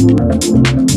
Música